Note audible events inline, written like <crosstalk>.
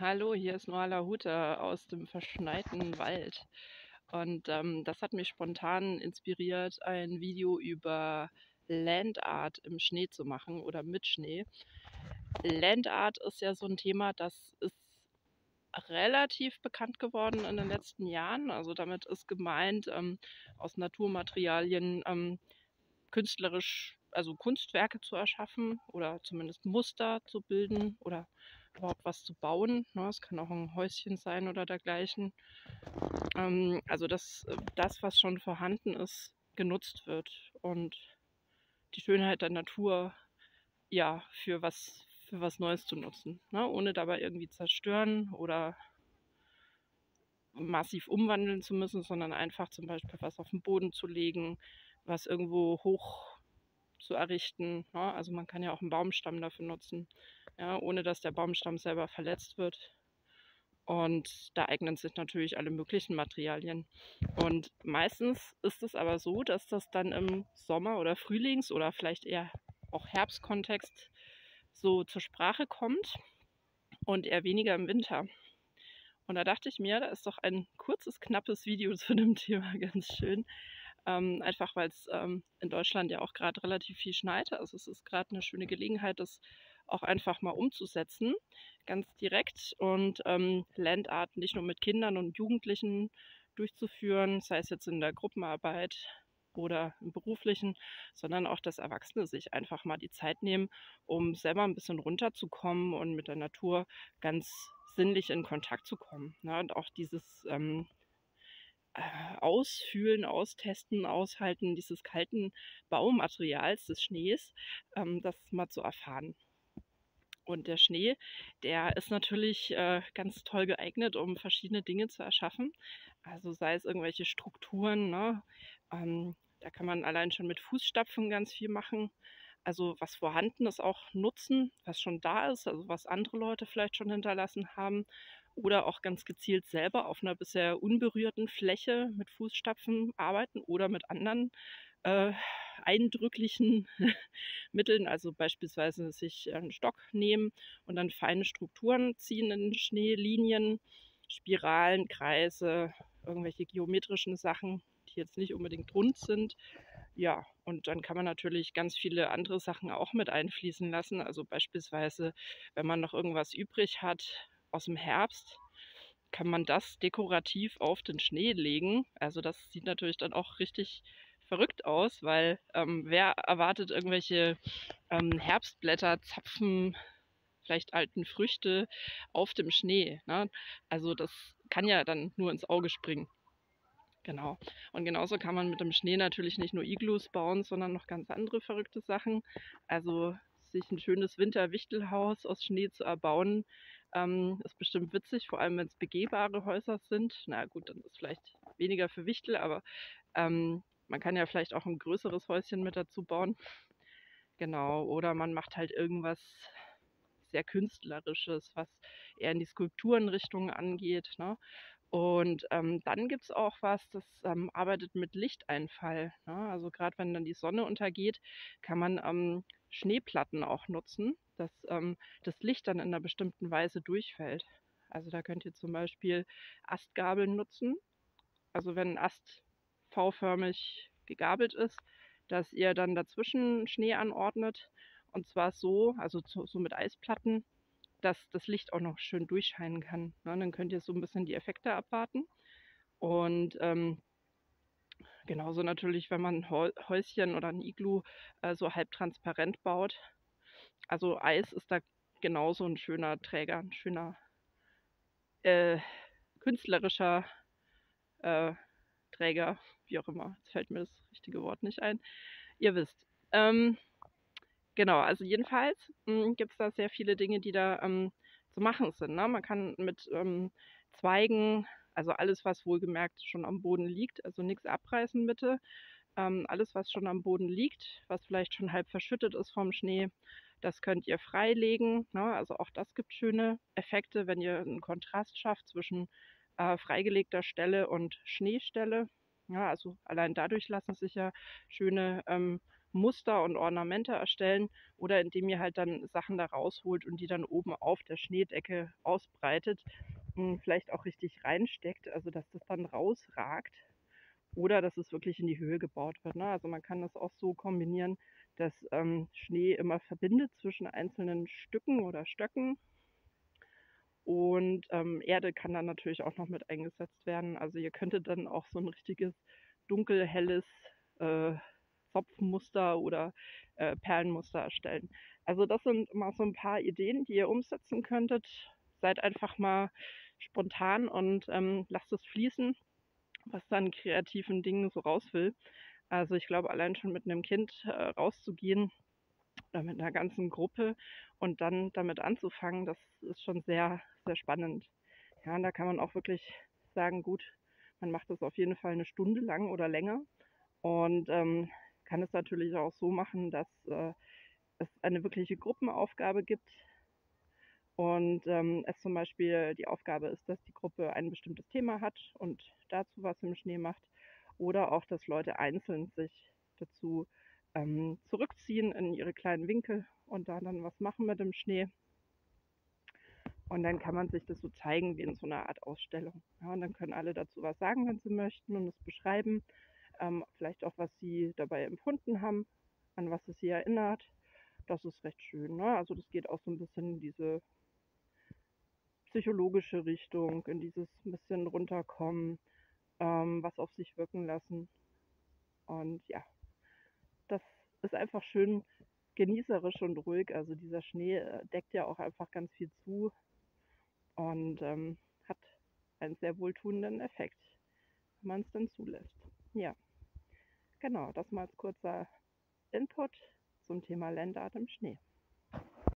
Hallo, hier ist Noala Huter aus dem verschneiten Wald. Und ähm, das hat mich spontan inspiriert, ein Video über Landart im Schnee zu machen oder mit Schnee. Landart ist ja so ein Thema, das ist relativ bekannt geworden in den letzten Jahren. Also damit ist gemeint, ähm, aus Naturmaterialien ähm, künstlerisch, also Kunstwerke zu erschaffen oder zumindest Muster zu bilden oder überhaupt was zu bauen. Ne? Es kann auch ein Häuschen sein oder dergleichen. Ähm, also dass äh, das, was schon vorhanden ist, genutzt wird und die Schönheit der Natur ja für was für was Neues zu nutzen, ne? ohne dabei irgendwie zerstören oder massiv umwandeln zu müssen, sondern einfach zum Beispiel was auf den Boden zu legen, was irgendwo hoch zu errichten. Ne? Also man kann ja auch einen Baumstamm dafür nutzen, ja, ohne dass der Baumstamm selber verletzt wird. Und da eignen sich natürlich alle möglichen Materialien. Und meistens ist es aber so, dass das dann im Sommer- oder Frühlings- oder vielleicht eher auch Herbstkontext so zur Sprache kommt und eher weniger im Winter. Und da dachte ich mir, da ist doch ein kurzes, knappes Video <laughs> zu dem Thema ganz schön. Ähm, einfach weil es ähm, in Deutschland ja auch gerade relativ viel schneit. Also es ist gerade eine schöne Gelegenheit, das auch einfach mal umzusetzen, ganz direkt und ähm, Landart nicht nur mit Kindern und Jugendlichen durchzuführen, sei es jetzt in der Gruppenarbeit oder im beruflichen, sondern auch, dass Erwachsene sich einfach mal die Zeit nehmen, um selber ein bisschen runterzukommen und mit der Natur ganz sinnlich in Kontakt zu kommen. Ne? Und auch dieses ähm, äh, Ausfühlen, Austesten, Aushalten dieses kalten Baumaterials, des Schnees, ähm, das mal zu erfahren. Und der Schnee, der ist natürlich äh, ganz toll geeignet, um verschiedene Dinge zu erschaffen. Also sei es irgendwelche Strukturen, ne? ähm, da kann man allein schon mit Fußstapfen ganz viel machen. Also was vorhanden ist, auch nutzen, was schon da ist, also was andere Leute vielleicht schon hinterlassen haben. Oder auch ganz gezielt selber auf einer bisher unberührten Fläche mit Fußstapfen arbeiten oder mit anderen äh, eindrücklichen <laughs> Mitteln, also beispielsweise sich einen Stock nehmen und dann feine Strukturen ziehen in Schneelinien, Spiralen, Kreise, irgendwelche geometrischen Sachen, die jetzt nicht unbedingt rund sind. Ja, und dann kann man natürlich ganz viele andere Sachen auch mit einfließen lassen. Also beispielsweise, wenn man noch irgendwas übrig hat aus dem Herbst, kann man das dekorativ auf den Schnee legen. Also das sieht natürlich dann auch richtig verrückt aus, weil ähm, wer erwartet irgendwelche ähm, Herbstblätter, Zapfen, vielleicht alten Früchte auf dem Schnee? Ne? Also das kann ja dann nur ins Auge springen. Genau. Und genauso kann man mit dem Schnee natürlich nicht nur Iglus bauen, sondern noch ganz andere verrückte Sachen. Also sich ein schönes Winterwichtelhaus aus Schnee zu erbauen, ähm, ist bestimmt witzig, vor allem wenn es begehbare Häuser sind. Na gut, dann ist vielleicht weniger für Wichtel, aber ähm, man kann ja vielleicht auch ein größeres Häuschen mit dazu bauen. Genau, oder man macht halt irgendwas sehr Künstlerisches, was eher in die Skulpturenrichtung angeht. Ne? Und ähm, dann gibt es auch was, das ähm, arbeitet mit Lichteinfall. Ne? Also gerade wenn dann die Sonne untergeht, kann man ähm, Schneeplatten auch nutzen, dass ähm, das Licht dann in einer bestimmten Weise durchfällt. Also da könnt ihr zum Beispiel Astgabeln nutzen. Also wenn ein Ast V-förmig gegabelt ist, dass ihr dann dazwischen Schnee anordnet. Und zwar so, also so, so mit Eisplatten, dass das Licht auch noch schön durchscheinen kann. Ne? Dann könnt ihr so ein bisschen die Effekte abwarten. Und ähm, genauso natürlich, wenn man ein Häuschen oder ein Iglu äh, so halbtransparent baut. Also Eis ist da genauso ein schöner Träger, ein schöner äh, künstlerischer äh, Träger, wie auch immer. Jetzt fällt mir das richtige Wort nicht ein. Ihr wisst. Ähm, genau, also jedenfalls hm, gibt es da sehr viele Dinge, die da ähm, zu machen sind. Ne? Man kann mit ähm, Zweigen, also alles, was wohlgemerkt schon am Boden liegt, also nichts abreißen bitte. Ähm, alles, was schon am Boden liegt, was vielleicht schon halb verschüttet ist vom Schnee, das könnt ihr freilegen. Ne? Also auch das gibt schöne Effekte, wenn ihr einen Kontrast schafft zwischen äh, freigelegter Stelle und Schneestelle. Ja, also allein dadurch lassen sich ja schöne ähm, Muster und Ornamente erstellen oder indem ihr halt dann Sachen da rausholt und die dann oben auf der Schneedecke ausbreitet, hm, vielleicht auch richtig reinsteckt, also dass das dann rausragt oder dass es wirklich in die Höhe gebaut wird. Ne? Also man kann das auch so kombinieren, dass ähm, Schnee immer verbindet zwischen einzelnen Stücken oder Stöcken. Und ähm, Erde kann dann natürlich auch noch mit eingesetzt werden. Also ihr könntet dann auch so ein richtiges dunkelhelles äh, Zopfmuster oder äh, Perlenmuster erstellen. Also das sind mal so ein paar Ideen, die ihr umsetzen könntet. Seid einfach mal spontan und ähm, lasst es fließen, was dann kreativen Dingen so raus will. Also ich glaube, allein schon mit einem Kind äh, rauszugehen oder mit einer ganzen Gruppe und dann damit anzufangen, das ist schon sehr, sehr spannend. Ja, und da kann man auch wirklich sagen, gut, man macht das auf jeden Fall eine Stunde lang oder länger und ähm, kann es natürlich auch so machen, dass äh, es eine wirkliche Gruppenaufgabe gibt und ähm, es zum Beispiel die Aufgabe ist, dass die Gruppe ein bestimmtes Thema hat und dazu was im Schnee macht oder auch, dass Leute einzeln sich dazu ähm, zurückziehen in ihre kleinen Winkel und da dann was machen mit dem Schnee. Und dann kann man sich das so zeigen wie in so einer Art Ausstellung. Ja, und dann können alle dazu was sagen, wenn sie möchten und es beschreiben. Ähm, vielleicht auch, was sie dabei empfunden haben, an was es sie erinnert. Das ist recht schön. Ne? Also das geht auch so ein bisschen in diese psychologische Richtung, in dieses bisschen runterkommen, ähm, was auf sich wirken lassen. Und ja, das ist einfach schön genießerisch und ruhig. Also dieser Schnee äh, deckt ja auch einfach ganz viel zu und ähm, hat einen sehr wohltuenden Effekt, wenn man es dann zulässt. Ja, genau, das mal als kurzer Input zum Thema Landart im Schnee.